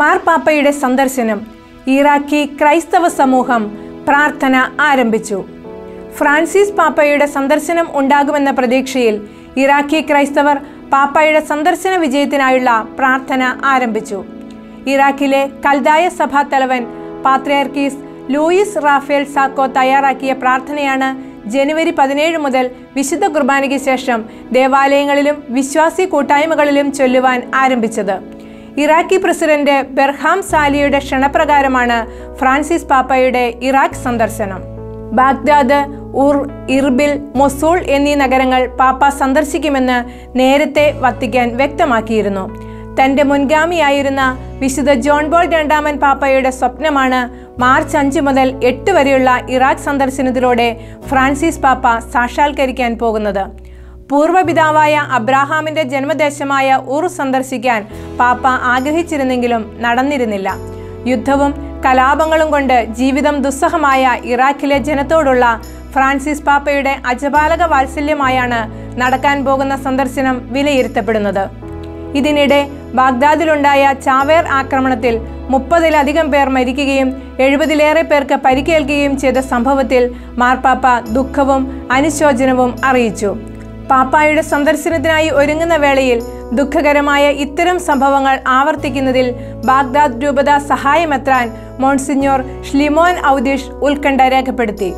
മാർപ്പാപ്പയുടെ സന്ദർശനം ഇറാഖി ക്രൈസ്തവ സമൂഹം പ്രാർത്ഥന ആരംഭിച്ചു. ഫ്രാൻസിസ് പാപ്പയുടെ സന്ദർശനം ഉണ്ടാകുമെന്ന പ്രതീക്ഷയിൽ ഇറാഖി ക്രൈസ്തവർ പാപ്പയുടെ സന്ദർശന വിജയത്തിനായുള്ള പ്രാർത്ഥന ആരംഭിച്ചു. ഇറാഖിലെ കൽദായ സഭാ തലവൻ പാത്രിയർക്കീസ് ലൂയിസ് റാഫേൽ സാക്കോ തയ്യാറാക്കിയ പ്രാർത്ഥനയാണ് ജനുവരി പതിനേഴ് മുതൽ വിശുദ്ധ കുർബാനയ്ക്ക് ശേഷം ദേവാലയങ്ങളിലും വിശ്വാസി കൂട്ടായ്മകളിലും ചൊല്ലുവാൻ ആരംഭിച്ചത്. ഇറാഖി പ്രസിഡന്റ് ബെർഹാം സാലിയുടെ ക്ഷണപ്രകാരമാണ് ഫ്രാൻസിസ് പാപ്പയുടെ ഇറാഖ് സന്ദർശനം. ബാഗ്ദാദ് ഉർ ഇർബിൽ മൊസൂൾ എന്നീ നഗരങ്ങൾ പാപ്പ സന്ദർശിക്കുമെന്ന് നേരത്തെ വത്തിക്കാൻ വ്യക്തമാക്കിയിരുന്നു. തന്റെ മുൻഗാമിയായിരുന്ന വിശുദ്ധ ജോൺ ബോൾ രണ്ടാമൻ പാപ്പയുടെ സ്വപ്നമാണ് മാർച്ച് അഞ്ച് മുതൽ എട്ട് വരെയുള്ള ഇറാഖ് സന്ദർശനത്തിലൂടെ ഫ്രാൻസിസ് പാപ്പ സാക്ഷാത്കരിക്കാൻ പോകുന്നത്. പൂർവപിതാവായ അബ്രാഹാമിന്റെ ജന്മദേശമായ ഉർ സന്ദർശിക്കാൻ പാപ്പ ആഗ്രഹിച്ചിരുന്നെങ്കിലും നടന്നിരുന്നില്ല. യുദ്ധവും കലാപങ്ങളും കൊണ്ട് ജീവിതം ദുസ്സഹമായ ഇറാഖിലെ ജനത്തോടുള്ള ഫ്രാൻസിസ് പാപ്പയുടെ അജപാലക വാത്സല്യമായാണ് നടക്കാൻ പോകുന്ന സന്ദർശനം വിലയിരുത്തപ്പെടുന്നത്. ഇതിനിടെ ബാഗ്ദാദിലുണ്ടായ ചാവേർ ആക്രമണത്തിൽ മുപ്പതിലധികം പേർ മരിക്കുകയും എഴുപതിലേറെ പേർക്ക് പരിക്കേൽക്കുകയും ചെയ്ത സംഭവത്തിൽ മാർപ്പാപ്പ ദുഃഖവും അനുശോചനവും അറിയിച്ചു. പാപ്പായുടെ സന്ദർശനത്തിനായി ഒരുങ്ങുന്ന വേളയിൽ ദുഃഖകരമായ ഇത്തരം സംഭവങ്ങൾ ആവർത്തിക്കുന്നതിൽ ബാഗ്ദാദ് രൂപത സഹായമെത്രാൻ മോൺസിഞ്ഞോർ ഷ്ലിമോൻ ഔദിഷ് ഉത്കണ്ഠ രേഖപ്പെടുത്തി.